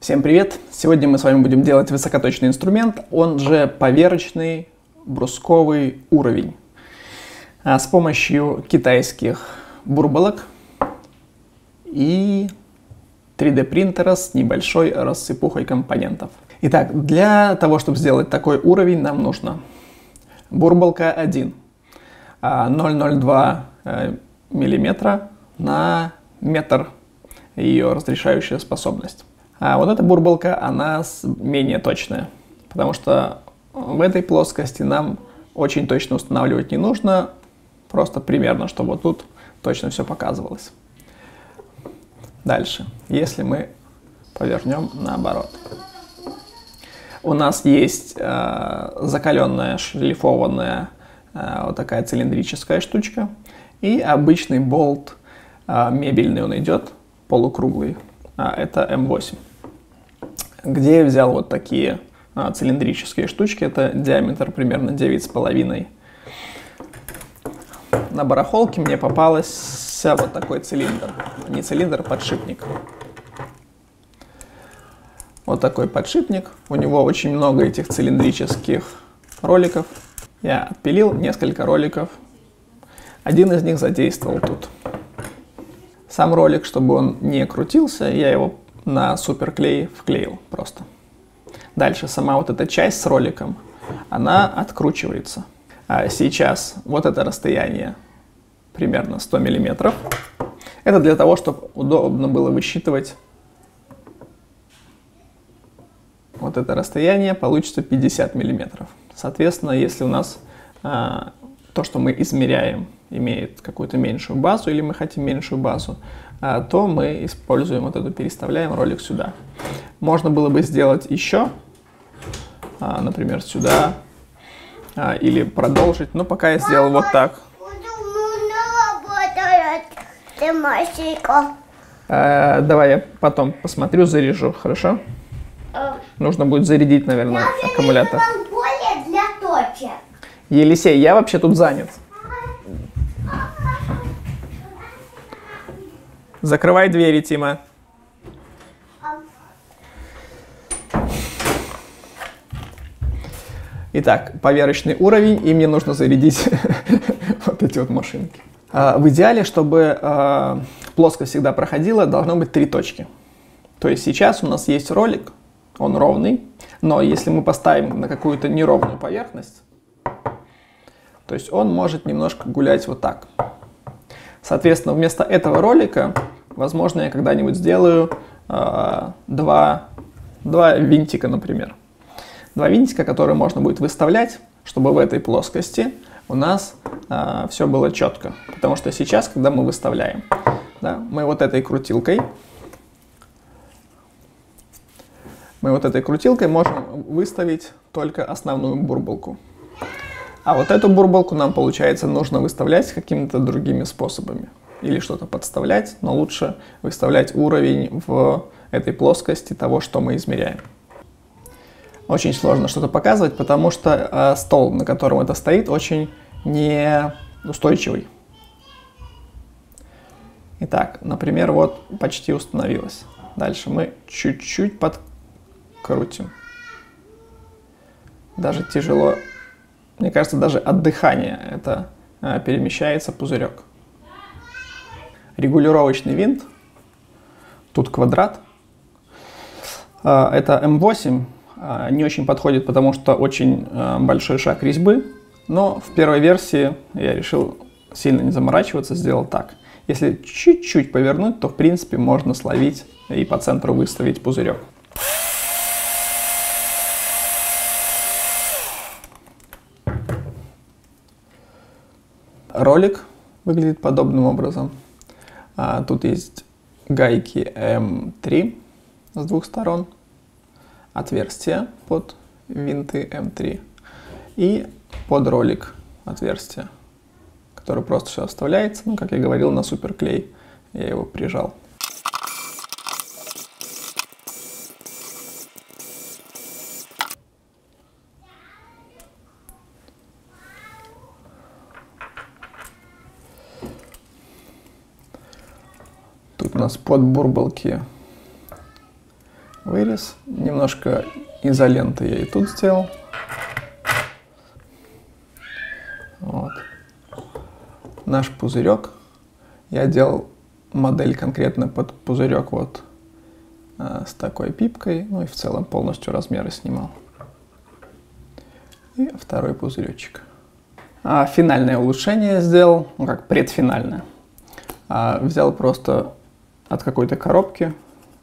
Всем привет! Сегодня мы с вами будем делать высокоточный инструмент, он же поверочный брусковый уровень. А с помощью китайских бурбалок и 3D принтера с небольшой рассыпухой компонентов. Итак, для того, чтобы сделать такой уровень, нам нужно бурбалка 1 0,02 мм на метр ее разрешающая способность. А вот эта бурбалка, она менее точная, потому что в этой плоскости нам очень точно устанавливать не нужно, просто примерно, чтобы тут точно все показывалось. Дальше, если мы повернем наоборот. У нас есть э, закаленная шлифованная э, вот такая цилиндрическая штучка и обычный болт э, мебельный он идет, полукруглый, а это М8. Где я взял вот такие а, цилиндрические штучки, это диаметр примерно 9,5. На барахолке мне попался вот такой цилиндр, не цилиндр, а подшипник. Вот такой подшипник, у него очень много этих цилиндрических роликов. Я отпилил несколько роликов, один из них задействовал тут. Сам ролик, чтобы он не крутился, я его на суперклей вклеил просто. Дальше сама вот эта часть с роликом, она откручивается. А сейчас вот это расстояние примерно 100 миллиметров. Это для того, чтобы удобно было высчитывать вот это расстояние, получится 50 миллиметров. Соответственно, если у нас а, то, что мы измеряем, имеет какую-то меньшую базу или мы хотим меньшую базу, а, то мы используем вот эту, переставляем ролик сюда. Можно было бы сделать еще, а, например, сюда, а, или продолжить, но пока я сделал вот так. Давай я потом посмотрю, заряжу, хорошо? Нужно будет зарядить, наверное, аккумулятор. Елисей, я вообще тут занят. Закрывай двери, Тима. Итак, поверочный уровень, и мне нужно зарядить вот эти вот машинки. А, в идеале, чтобы а, плоскость всегда проходила, должно быть три точки. То есть сейчас у нас есть ролик, он ровный, но если мы поставим на какую-то неровную поверхность, то есть он может немножко гулять вот так. Соответственно, вместо этого ролика, возможно, я когда-нибудь сделаю э, два, два винтика, например. Два винтика, которые можно будет выставлять, чтобы в этой плоскости у нас э, все было четко. Потому что сейчас, когда мы выставляем, да, мы вот этой крутилкой, мы вот этой крутилкой можем выставить только основную бурбалку. А вот эту бурбалку нам, получается, нужно выставлять какими-то другими способами. Или что-то подставлять, но лучше выставлять уровень в этой плоскости того, что мы измеряем. Очень сложно что-то показывать, потому что э, стол, на котором это стоит, очень неустойчивый. Итак, например, вот почти установилось. Дальше мы чуть-чуть подкрутим. Даже тяжело мне кажется, даже от дыхания это а, перемещается пузырек. Регулировочный винт, тут квадрат. А, это М8, а, не очень подходит, потому что очень большой шаг резьбы, но в первой версии я решил сильно не заморачиваться, сделал так. Если чуть-чуть повернуть, то в принципе можно словить и по центру выставить пузырек. Ролик выглядит подобным образом. А, тут есть гайки М3 с двух сторон, отверстие под винты М3 и под ролик отверстие, которое просто все вставляется. Ну, как я говорил, на суперклей я его прижал. Нас под бурбалки вырез. Немножко изоленты я и тут сделал. Вот. Наш пузырек. Я делал модель конкретно под пузырек вот э, с такой пипкой. Ну и в целом полностью размеры снимал. И второй пузыречек. А финальное улучшение сделал, ну как предфинальное. А, взял просто от какой-то коробки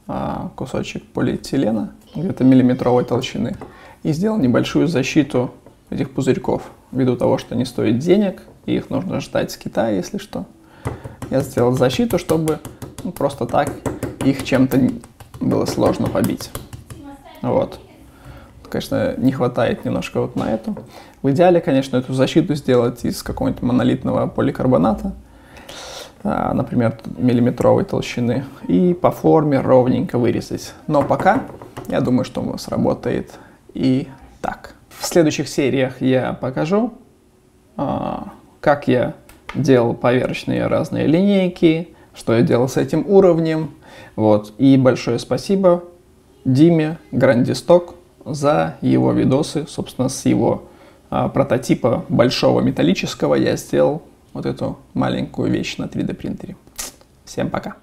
а, кусочек полиэтилена, где-то миллиметровой толщины, и сделал небольшую защиту этих пузырьков, ввиду того, что они стоят денег, и их нужно ждать с Китая, если что. Я сделал защиту, чтобы ну, просто так их чем-то было сложно побить. Вот. Конечно, не хватает немножко вот на эту. В идеале, конечно, эту защиту сделать из какого-нибудь монолитного поликарбоната, например, миллиметровой толщины, и по форме ровненько вырезать. Но пока, я думаю, что сработает и так. В следующих сериях я покажу, а, как я делал поверочные разные линейки, что я делал с этим уровнем. Вот. И большое спасибо Диме Грандисток за его видосы, собственно, с его а, прототипа большого металлического я сделал вот эту маленькую вещь на 3D принтере. Всем пока!